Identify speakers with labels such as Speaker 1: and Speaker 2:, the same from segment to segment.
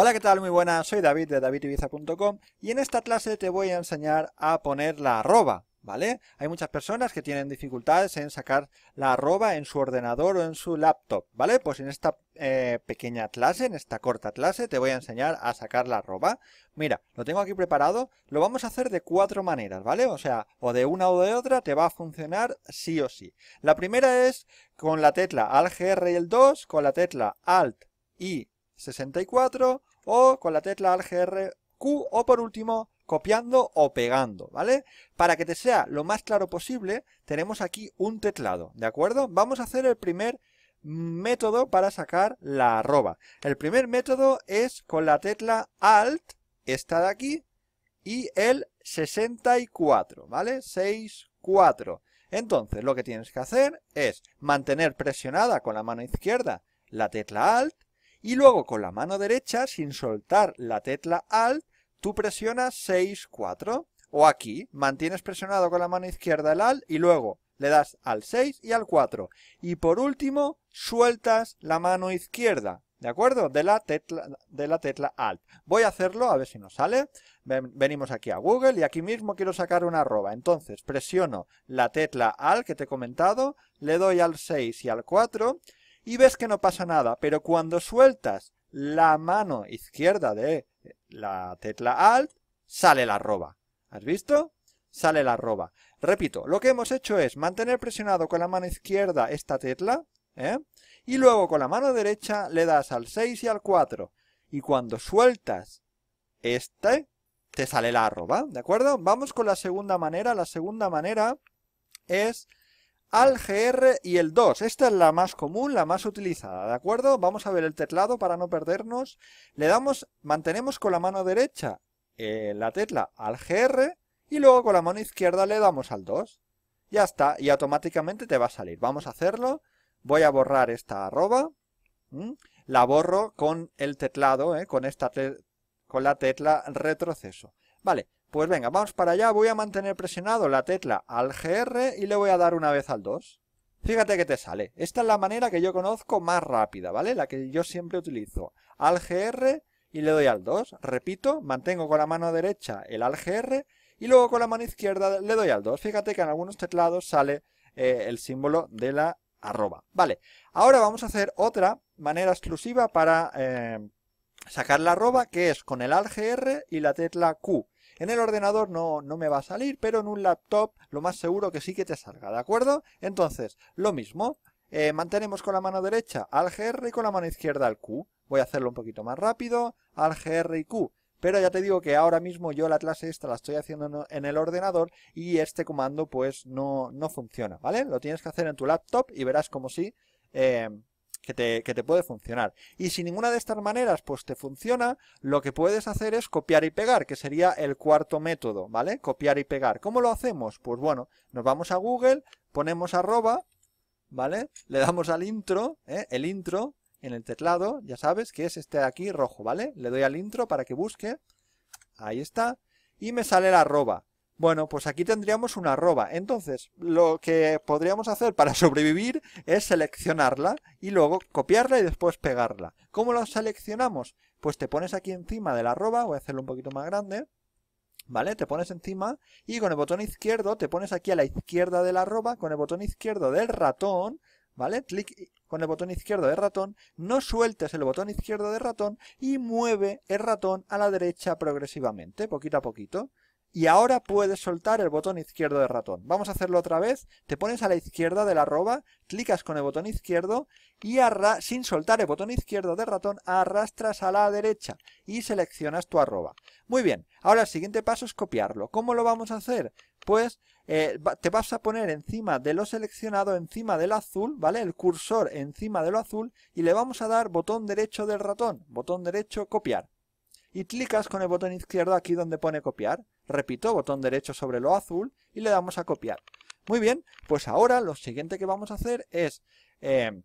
Speaker 1: Hola, ¿qué tal? Muy buenas, soy David de davidibiza.com y en esta clase te voy a enseñar a poner la arroba, ¿vale? Hay muchas personas que tienen dificultades en sacar la arroba en su ordenador o en su laptop, ¿vale? Pues en esta eh, pequeña clase, en esta corta clase, te voy a enseñar a sacar la arroba. Mira, lo tengo aquí preparado, lo vamos a hacer de cuatro maneras, ¿vale? O sea, o de una o de otra te va a funcionar sí o sí. La primera es con la tecla Alt, y el 2, con la tecla Alt y 64 o con la tecla Alt, Q o por último copiando o pegando, ¿vale? Para que te sea lo más claro posible, tenemos aquí un teclado, ¿de acuerdo? Vamos a hacer el primer método para sacar la arroba. El primer método es con la tecla Alt, esta de aquí, y el 64, ¿vale? 6, 4. Entonces, lo que tienes que hacer es mantener presionada con la mano izquierda la tecla Alt y luego con la mano derecha, sin soltar la tecla Alt, tú presionas 6, 4. O aquí, mantienes presionado con la mano izquierda el Alt y luego le das al 6 y al 4. Y por último, sueltas la mano izquierda, ¿de acuerdo? De la tecla, de la tecla Alt. Voy a hacerlo, a ver si nos sale. Venimos aquí a Google y aquí mismo quiero sacar una arroba. Entonces, presiono la tecla Alt que te he comentado, le doy al 6 y al 4 y ves que no pasa nada, pero cuando sueltas la mano izquierda de la tecla Alt, sale la arroba. ¿Has visto? Sale la arroba. Repito, lo que hemos hecho es mantener presionado con la mano izquierda esta tecla, ¿eh? y luego con la mano derecha le das al 6 y al 4, y cuando sueltas este, te sale la arroba, ¿de acuerdo? Vamos con la segunda manera. La segunda manera es al GR y el 2. Esta es la más común, la más utilizada, ¿de acuerdo? Vamos a ver el teclado para no perdernos. Le damos, mantenemos con la mano derecha eh, la tecla al GR y luego con la mano izquierda le damos al 2. Ya está, y automáticamente te va a salir. Vamos a hacerlo. Voy a borrar esta arroba. La borro con el teclado, ¿eh? con, esta con la tecla retroceso. Vale, pues venga, vamos para allá. Voy a mantener presionado la tecla al GR y le voy a dar una vez al 2. Fíjate que te sale. Esta es la manera que yo conozco más rápida, ¿vale? La que yo siempre utilizo. Al GR y le doy al 2. Repito, mantengo con la mano derecha el al GR y luego con la mano izquierda le doy al 2. Fíjate que en algunos teclados sale eh, el símbolo de la arroba. Vale, ahora vamos a hacer otra manera exclusiva para eh, sacar la arroba, que es con el al GR y la tecla Q. En el ordenador no, no me va a salir, pero en un laptop lo más seguro que sí que te salga, ¿de acuerdo? Entonces, lo mismo, eh, mantenemos con la mano derecha al GR y con la mano izquierda al Q. Voy a hacerlo un poquito más rápido, al GR y Q. Pero ya te digo que ahora mismo yo la clase esta la estoy haciendo en el ordenador y este comando pues no, no funciona, ¿vale? Lo tienes que hacer en tu laptop y verás como si eh, que te, puede funcionar. Y si ninguna de estas maneras pues te funciona, lo que puedes hacer es copiar y pegar, que sería el cuarto método, ¿vale? Copiar y pegar. ¿Cómo lo hacemos? Pues bueno, nos vamos a Google, ponemos arroba, ¿vale? Le damos al intro, ¿eh? el intro en el teclado, ya sabes que es este de aquí rojo, ¿vale? Le doy al intro para que busque, ahí está, y me sale la arroba. Bueno, pues aquí tendríamos una arroba. Entonces, lo que podríamos hacer para sobrevivir es seleccionarla y luego copiarla y después pegarla. ¿Cómo lo seleccionamos? Pues te pones aquí encima de la arroba, voy a hacerlo un poquito más grande, ¿vale? Te pones encima y con el botón izquierdo te pones aquí a la izquierda de la arroba, con el botón izquierdo del ratón, ¿vale? Clic con el botón izquierdo del ratón, no sueltes el botón izquierdo del ratón y mueve el ratón a la derecha progresivamente, poquito a poquito y ahora puedes soltar el botón izquierdo del ratón. Vamos a hacerlo otra vez. Te pones a la izquierda de la arroba, clicas con el botón izquierdo y sin soltar el botón izquierdo del ratón arrastras a la derecha y seleccionas tu arroba. Muy bien, ahora el siguiente paso es copiarlo. ¿Cómo lo vamos a hacer? Pues eh, te vas a poner encima de lo seleccionado, encima del azul, ¿vale? El cursor encima de lo azul y le vamos a dar botón derecho del ratón, botón derecho copiar y clicas con el botón izquierdo aquí donde pone copiar. Repito, botón derecho sobre lo azul y le damos a copiar. Muy bien, pues ahora lo siguiente que vamos a hacer es eh,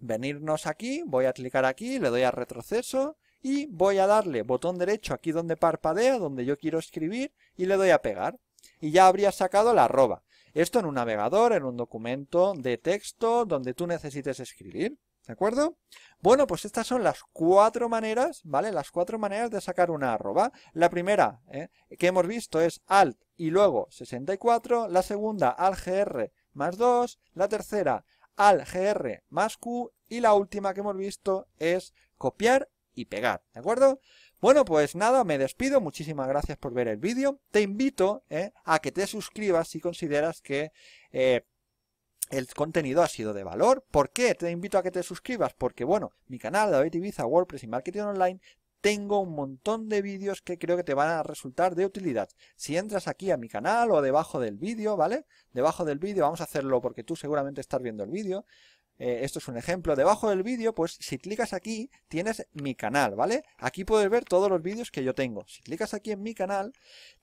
Speaker 1: venirnos aquí, voy a clicar aquí, le doy a retroceso y voy a darle botón derecho aquí donde parpadea, donde yo quiero escribir y le doy a pegar. Y ya habría sacado la arroba. Esto en un navegador, en un documento de texto donde tú necesites escribir. ¿De acuerdo? Bueno, pues estas son las cuatro maneras, ¿vale? Las cuatro maneras de sacar una arroba. La primera ¿eh? que hemos visto es alt y luego 64. La segunda, alt gr más 2. La tercera, alt gr más q. Y la última que hemos visto es copiar y pegar, ¿de acuerdo? Bueno, pues nada, me despido. Muchísimas gracias por ver el vídeo. Te invito ¿eh? a que te suscribas si consideras que... Eh, el contenido ha sido de valor. ¿Por qué? Te invito a que te suscribas. Porque, bueno, mi canal David Ibiza, WordPress y Marketing Online, tengo un montón de vídeos que creo que te van a resultar de utilidad. Si entras aquí a mi canal o debajo del vídeo, ¿vale? Debajo del vídeo, vamos a hacerlo porque tú seguramente estás viendo el vídeo. Eh, esto es un ejemplo. Debajo del vídeo, pues si clicas aquí, tienes mi canal, ¿vale? Aquí puedes ver todos los vídeos que yo tengo. Si clicas aquí en mi canal,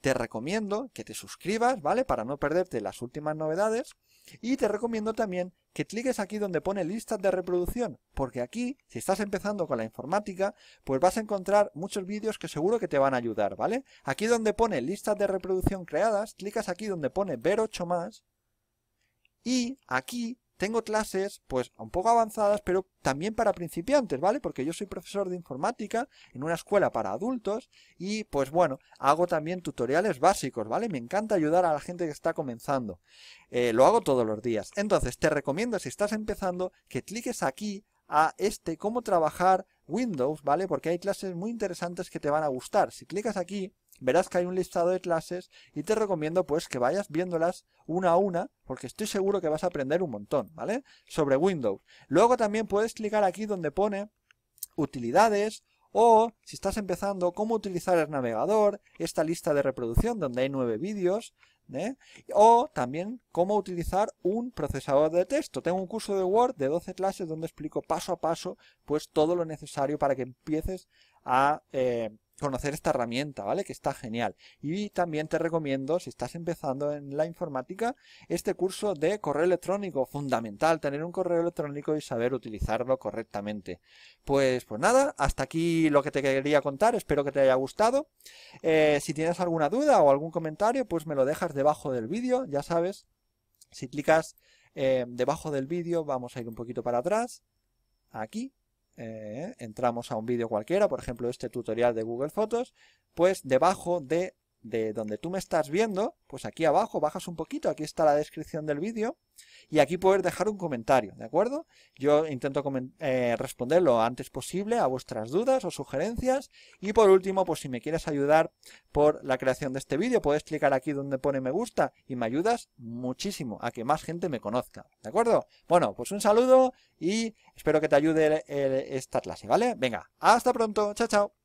Speaker 1: te recomiendo que te suscribas, ¿vale? Para no perderte las últimas novedades. Y te recomiendo también que cliques aquí donde pone listas de reproducción, porque aquí, si estás empezando con la informática, pues vas a encontrar muchos vídeos que seguro que te van a ayudar, ¿vale? Aquí donde pone listas de reproducción creadas, clicas aquí donde pone ver 8 más, y aquí tengo clases, pues, un poco avanzadas, pero también para principiantes, ¿vale? Porque yo soy profesor de informática en una escuela para adultos y, pues bueno, hago también tutoriales básicos, ¿vale? Me encanta ayudar a la gente que está comenzando. Eh, lo hago todos los días. Entonces, te recomiendo, si estás empezando, que cliques aquí a este cómo trabajar Windows, ¿vale? Porque hay clases muy interesantes que te van a gustar. Si clicas aquí, verás que hay un listado de clases y te recomiendo pues que vayas viéndolas una a una porque estoy seguro que vas a aprender un montón, ¿vale? Sobre Windows. Luego también puedes clicar aquí donde pone utilidades o si estás empezando cómo utilizar el navegador, esta lista de reproducción donde hay nueve vídeos, ¿eh? o también cómo utilizar un procesador de texto. Tengo un curso de Word de 12 clases donde explico paso a paso pues todo lo necesario para que empieces a eh, conocer esta herramienta, ¿vale? Que está genial. Y también te recomiendo, si estás empezando en la informática, este curso de correo electrónico. Fundamental tener un correo electrónico y saber utilizarlo correctamente. Pues, pues nada, hasta aquí lo que te quería contar. Espero que te haya gustado. Eh, si tienes alguna duda o algún comentario, pues me lo dejas debajo del vídeo, ya sabes. Si clicas eh, debajo del vídeo, vamos a ir un poquito para atrás. Aquí, eh, entramos a un vídeo cualquiera, por ejemplo este tutorial de Google Fotos, pues debajo de, de donde tú me estás viendo, pues aquí abajo bajas un poquito, aquí está la descripción del vídeo y aquí puedes dejar un comentario, ¿de acuerdo? Yo intento eh, responder lo antes posible a vuestras dudas o sugerencias y por último, pues si me quieres ayudar por la creación de este vídeo, puedes clicar aquí donde pone me gusta y me ayudas muchísimo a que más gente me conozca, ¿de acuerdo? Bueno, pues un saludo y espero que te ayude esta clase, ¿vale? Venga, hasta pronto, chao, chao.